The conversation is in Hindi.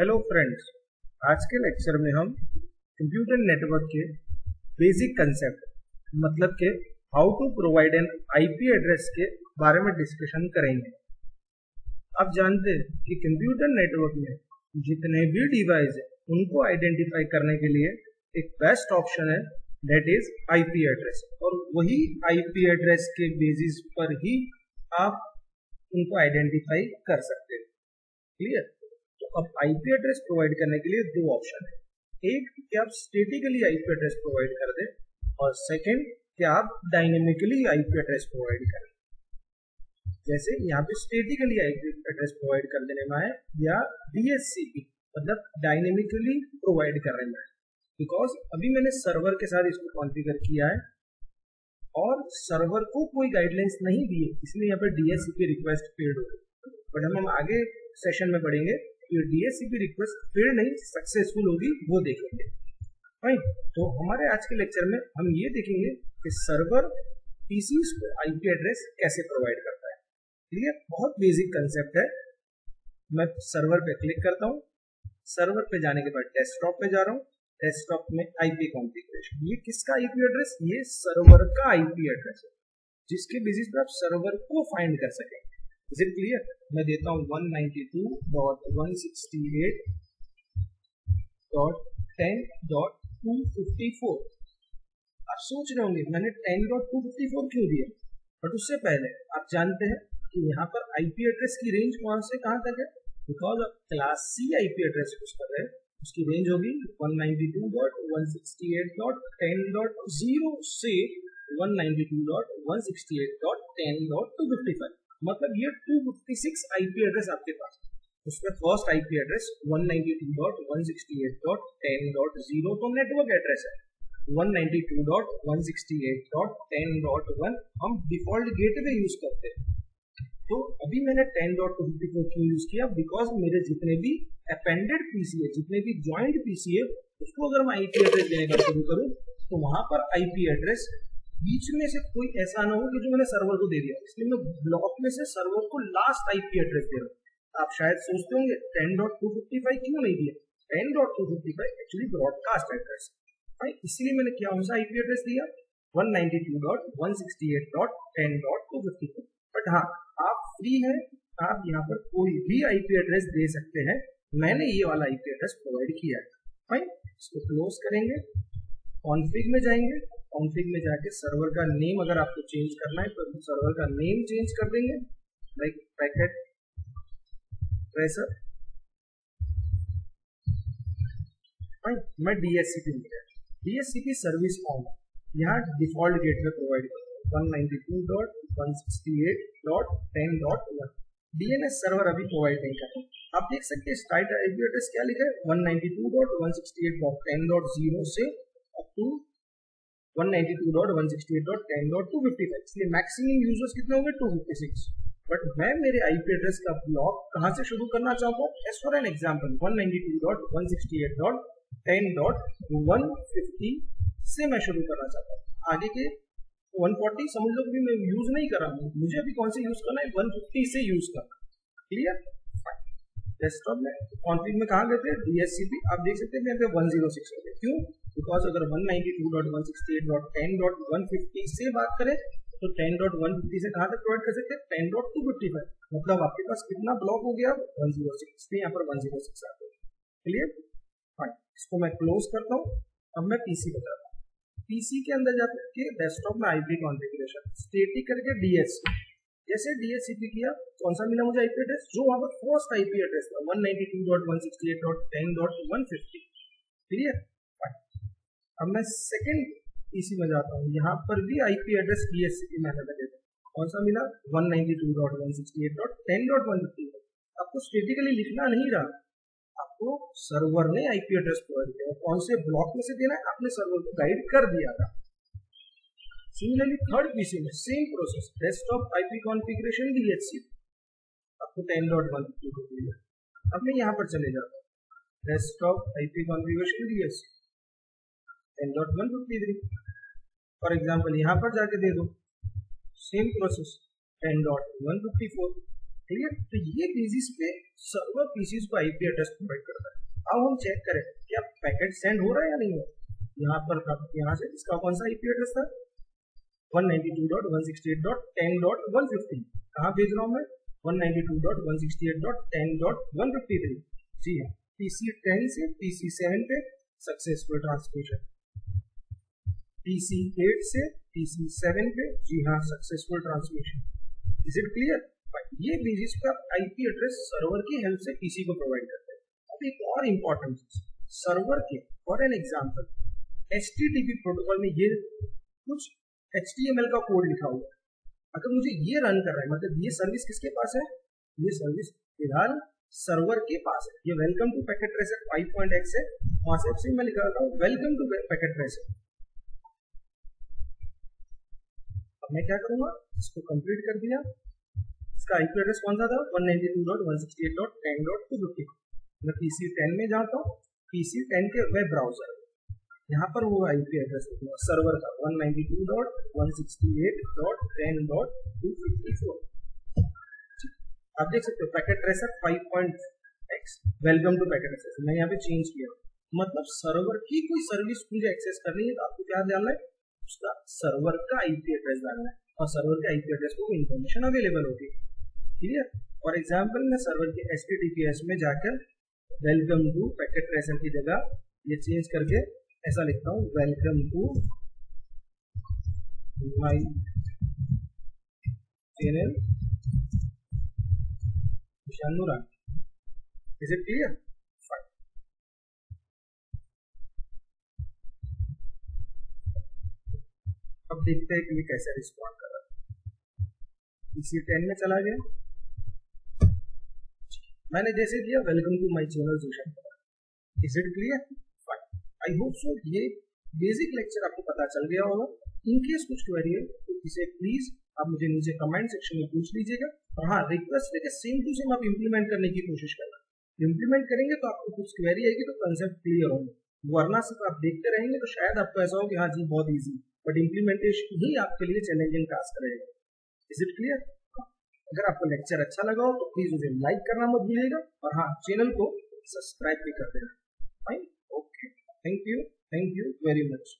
हेलो फ्रेंड्स आज के लेक्चर में हम कंप्यूटर नेटवर्क के बेसिक कंसेप्ट मतलब के how to provide an IP address के बारे में डिस्कशन करेंगे। आप जानते हैं कि कंप्यूटर नेटवर्क में जितने भी डिवाइस है, उनको आइडेंटिफाई करने के लिए एक बेस्ट ऑप्शन है डेट इज़ आईपी एड्रेस और वही आईपी एड्रेस के बेसिस पर ही आप उनको आइडेंटिफाई कर सकते हैं। क्लियर अब आईपी एड्रेस प्रोवाइड करने के लिए दो ऑप्शन है। एक, कि आप स्टेटिकली आईपी एड्रेस प्रोवाइड कर दें, और सेकंड कि आप डायनेमिकली आईपी एड्रेस प्रोवाइड करें। जैसे यहाँ पे स्टेटिकली आईपी एड्रेस प्रोवाइड कर देने में है या डीएससीपी मतलब डायनेमिकली प्रोवाइड करने में है बिकॉज़ अभी मैंने सर्वर के साथ इसको कॉन्फ़िगर किया है, और सर्वर को कोई गाइडलाइंस नहीं दी है इसलिए यहाँ पे डीएससीपी रिक्वेस्ट फ़ील्ड हो गई बट हम हम आगे सेशन में पढ़ेंगे। डीएससीपी रिक्वेस्ट फिर नहीं सक्सेसफुल होगी, वो देखेंगे। तो हमारे आज के लेक्चर में हम ये देखेंगे कि सर्वर पीसी को आईपी एड्रेस कैसे प्रोवाइड करता है। क्लियर बहुत बेसिक कंसेप्ट है। मैं सर्वर पे क्लिक करता हूँ। सर्वर पे जाने के बाद डेस्कटॉप पे जा रहा हूँ। डेस्कटॉप में आईपी कॉन्फ़िगरेशन ये किसका आईपी एड्रेस ये सर्वर का आईपी एड्रेस है। जिसके बेसिस पर आप सर्वर को फाइंड कर सकेंगे इज़ इट क्लियर मैं देता हूँ 192.168.10.254 आप सोच रहे होंगे, मैंने 10.254 क्यों दिया? बट उससे पहले, आप जानते हैं कि यहाँ पर आईपी एड्रेस की रेंज कौन से कहाँ तक है? बिकॉज़ आप class C IP address use कर रहे हैं, उसकी रेंज होगी 192.168.10.0 से 192.168.10.255 मतलब ये 256 आईपी एड्रेस आपके पास उसमें फ़र्स्ट आईपी एड्रेस 192.168.10.0 तो नेटवर्क एड्रेस है। 192.168.10.1 हम डिफ़ॉल्ट गेटवे यूज़ करते हैं। तो अभी मैंने 10.254 क्यों यूज़ किया? बिकॉज़ मेरे जितने भी अपेंडेड पीसी है जितने भी ज्वाइंट पीसी है उसको अगर मैं आईपी एड्रेस देने का शुरू करूँ तो वहाँ पर आईपी एड्रेस बीच में से कोई ऐसा ना हो कि जो मैंने सर्वर को दे दिया। इसलिए मैं ब्लॉक में से सर्वर को लास्ट आईपी एड्रेस दे रहा हूँ। आप शायद सोचते होंगे ten dot two fifty five क्यों नहीं दिया? Ten dot two fifty five actually broadcast address है इसलिए मैंने क्या कौन सा आईपी एड्रेस दिया? One ninety two dot one sixty eight dot ten dot two fifty five but हाँ आप फ्री है, आप यहाँ पर कोई भी आईपी एड्रेस दे सकते हैं। मैंने ये वाला आईपी एड्रेस प्रोवाइड किया है। फाइन इसको क्लोज करेंगे। कॉन्फ़िग में जाएँगे। कॉन्फ़िग में जाके सर्वर का नेम अगर आपको चेंज करना है तो सर्वर का नेम चेंज कर देंगे। लाइक पैकेट ट्रेसर फाइन मैं डीएससीपी में गया। डीएससीपी सर्विस फॉर्म यहाँ डिफ़ॉल्ट गेट में प्रोवाइड करता हूँ। 192.168.10.1 डीएनएस सर्वर अभी प्रोवाइड नहीं कर आप देख सकते हैं स्टार्ट आईपी एड्रेस क्या लिखा है? 192.168.10.0 से अप टू 192.168.10.255 इसलिए मैक्सिमम यूज़र्स कितने होंगे? 256 बट मैं मेरे आईपी एड्रेस का ब्लॉक कहाँ से शुरू करना चाहता हूँ एज फॉर एन एग्जांपल 192.168.10.150 से मैं शुरू करना चाहता हूँ। आगे के 140 समझ लो कि मैं यूज़ नहीं कर रहा हूँ। मुझे अभी कौन से यूज़ करना है? 150 से यूज़ करना क्लियर डेस्कटॉप में कॉन्फ़िग में कहा गए थे? डीएससीपी आप देख सकते हैं यहाँ पे 106 हो गए क्यों? बिकॉज़ अगर 192.168.10.150 से बात करें तो 10.150 से कहाँ तक प्रोवाइड कर सकते हैं? 10.255 मतलब आपके पास कितना ब्लॉक हो गया? 106 इसलिए यहाँ पर 106 आ गया। क्लियर फाइन इसको मैं क्लोज करता हूँ। अब मैं पीसी बताता हूँ। पीसी के अंदर जाके डेस्कटॉप में आईपी कॉन्फ़िगरेशन स्टेटिक करके डीएससी जैसे डीएससीपी किया, कौन सा मिला मुझे आईपी एड्रेस जो वहाँ पर फ़र्स्ट आईपी एड्रेस था 192.168.10.150 क्लियर अब मैं सेकंड पीसी में जाता हूँ। यहाँ पर भी आईपी एड्रेस डीएससीपी मैंने देता हूँ कौन सा मिला? 192.168.10.150 आपको स्टेटिकली लिखना नहीं रहा। आपको सर्वर ने आईपी एड्रेस प्रोवाइड किया कौन से ब्लॉक में से देना है? आपने सर्वर को गाइड कर दिया था। सिमिलरली थर्ड पीसी में same process desktop IP configuration DHC आपको 10.1 को मिला। अब मैं यहाँ पर चले जाता हूँ। Desktop IP configuration DHC 10.153 for example यहाँ पर जाके दे दो। सेम प्रोसेस 10.154 क्लियर तो ये बेसिस पे सर्वर पीसीज को आईपी एड्रेस प्रोवाइड करता है। अब हम चेक करें क्या पैकेट सेंड हो रहा है या नहीं हो यहाँ पर यहाँ से इसका कौन सा आईपी एड्रेस था? 192.168.10.150 कहाँ भेज रहा हूँ मैं? 192.168.10.153 जी हाँ। पीसी 10 से पीसी 7 पे सक्सेसफुल ट्रांसमिशन पीसी 8 से पीसी 7 पे जी हाँ successful transmission is it clear ये बेसिस पर आईपी एड्रेस सर्वर की हेल्प से पीसी को प्रोवाइड करते हैं. अब एक और इंपॉर्टेंट चीज़. सर्वर के for an example HTTP protocol में ये कुछ एचटीएमएल का कोड लिखा हुआ है. अगर मुझे ये रन कर रहा है मतलब ये सर्विस किसके पास है? ये सर्विस फ़िलहाल सर्वर के पास है. ये welcome to packet tracer 5.x है. वहाँ से मैं लिखा रहा हूँ वेलकम टू पैकेट ट्रेसर अब मैं क्या करूँगा? इसको कंप्लीट कर दिया। इसका आईपी एड्रेस कौन सा था? 192.168.10.250 मैं पीसी 10 में जाता हूँ। पीसी 10 के वेब ब्राउज़र यहाँ पर वो आईपी एड्रेस सर्वर का। 192.168.10.254 आप देख सकते हो packet tracer 5.x welcome to packet tracer मैं यहाँ पे चेंज किया। मतलब सर्वर की कोई सर्विस मुझे एक्सेस करनी है तो आपको क्या डालना है? उसका सर्वर का आईपी एड्रेस डालना है। और सर्वर के आईपी एड्रेस को इन्फॉर्मेशन अवेलेबल होगी। क्लियर फॉर एग्ज़ाम्पल मैं सर्वर के एच में जाकर वेलकम टू पैकेट ट्रेसर की जगह ये चेंज करके ऐसा लिखता हूँ welcome to my channel is it clear अब देखते हैं कि ये कैसे रिस्पॉन्ड कर रहा है। इसी टेन में चला गया। मैंने जैसे दिया welcome to my channel is it clear fine I hope so ये बेसिक लेक्चर आपको पता चल गया होगा। इनकेस कुछ क्वेरी है तो इसे प्लीज़ आप मुझे नीचे कमेंट सेक्शन में पूछ लीजिएगा। और हाँ रिक्वेस्ट है कि सेम टू सेम आप इम्प्लीमेंट करने की कोशिश करना। इम्प्लीमेंट करेंगे तो आपको कुछ क्वेरी आएगी तो कंसेप्ट क्लियर होंगे। वरना सिर्फ़ आप देखते रहेंगे तो शायद आपको ऐसा हो कि हाँ जी, बहुत ईजी बट इम्प्लीमेंटेशन ही आपके लिए चैलेंजिंग टास्क रहेगा। इज़ इट क्लियर अगर आपको लेक्चर अच्छा लगा हो तो प्लीज़ उसे लाइक करना मत भूलिएगा। और हाँ चैनल को सब्सक्राइब भी कर देना। Fine okay thank you thank you very much